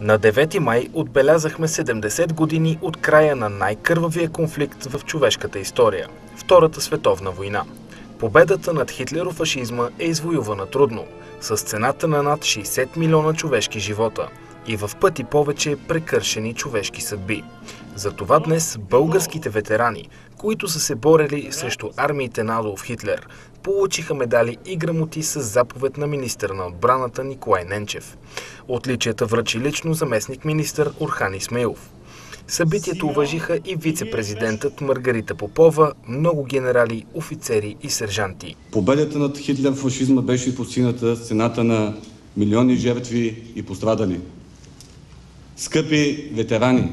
На 9 май отбелязахме 70 години от края на най-кървавия конфликт в човешката история – Втората световна война. Победата над хитлерофашизма е извоювана трудно, с цената на над 60 милиона човешки живота и в пъти повече прекършени човешки съдби. Затова днес българските ветерани, които са се борели срещу армиите на Адолф Хитлер, получиха медали и грамоти с заповед на министър на отбраната Николай Ненчев. Отличията връчи лично заместник министър Орхан Исмеилов. Събитието уважиха и вице-президентът Маргарита Попова, много генерали, офицери и сержанти. Победата над Хитлер фашизма беше постигната с цената на милиони жертви и пострадали. Скъпи ветерани,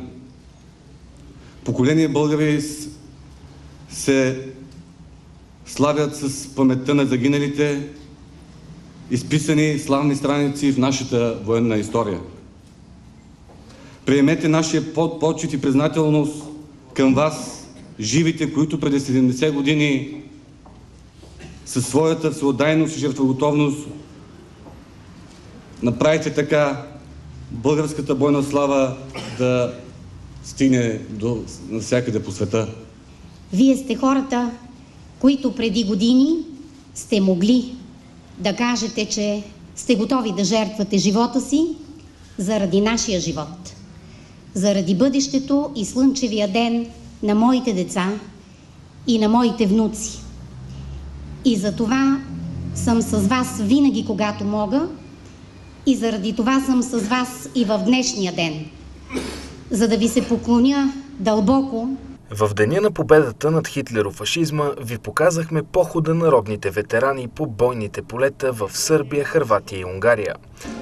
поколения българи се славят с паметта на загиналите, изписани славни страници в нашата военна история. Приемете нашия почет и признателност към вас, живите, които преди 70 години със своята всеотдайност и жертвоготовност направите така българската бойна слава да стигне до навсякъде по света. Вие сте хората, които преди години сте могли да кажете, че сте готови да жертвате живота си заради нашия живот, заради бъдещето и слънчевия ден на моите деца и на моите внуци. И за това съм с вас винаги, когато мога, и заради това съм с вас и в днешния ден, за да ви се поклоня дълбоко в деня на победата над хитлерофашизма ви показахме похода на родните ветерани по бойните полета в Сърбия, Хърватия и Унгария.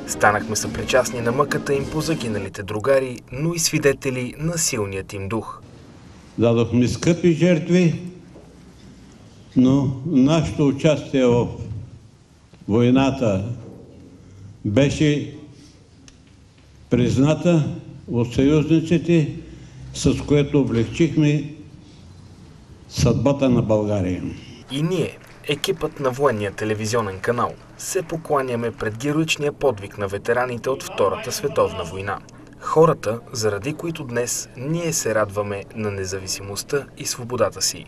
Станахме съпричастни на мъката им по загиналите другари, но и свидетели на силният им дух. Дадохме скъпи жертви, но нашето участие в войната беше призната от съюзниците с което облегчихме съдбата на България. И ние, екипът на военния телевизионен канал, се покланяме пред героичния подвиг на ветераните от Втората световна война. Хората, заради които днес ние се радваме на независимостта и свободата си.